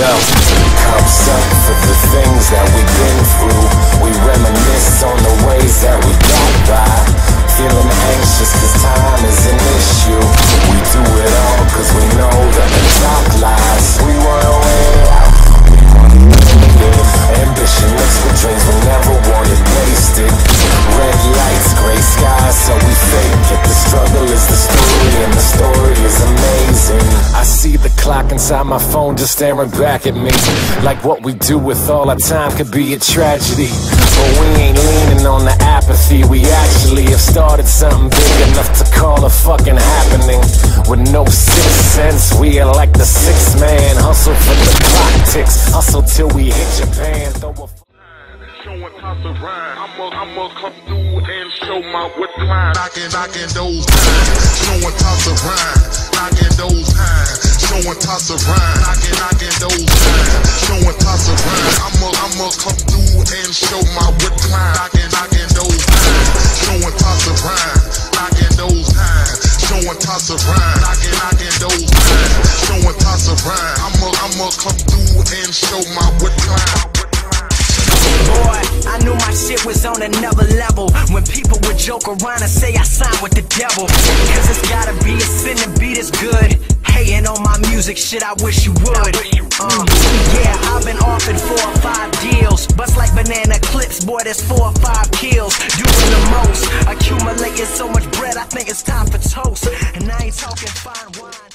Yeah. Inside my phone just staring back at me. Like what we do with all our time could be a tragedy. But we ain't leaning on the apathy. We actually have started something big enough to call a fucking happening. With no sixth sense, we are like the sixth man. Hustle for the clock ticks. Hustle till we hit Japan. Throw a Showing toss of rhyme. I'ma, I'ma come through and show my whip climb. knocking, knocking those times, showing toss of rhyme, showing toss of rhyme, knocking, knocking those times, showing toss of rhyme. I'ma, I'ma come through and show my climb, knocking, knocking those times, showing toss of rhyme, knocking those times, showing toss of rhyme, knocking, knocking those times, showing toss of rhyme. I'ma, I'ma come through and show my climb. Boy, I knew my shit was on another level. When people would joke around and say I signed with the devil. Cause it's gotta be a sin to be this good. Hating on my music, shit, I wish you would. Uh, yeah, I've been offered four or five deals. Bust like banana clips, boy, there's four or five kills. Doing the most, accumulating so much bread, I think it's time for toast. And I ain't talking fine wine.